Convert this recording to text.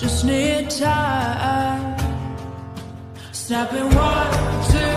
just need time. Snapping one, two.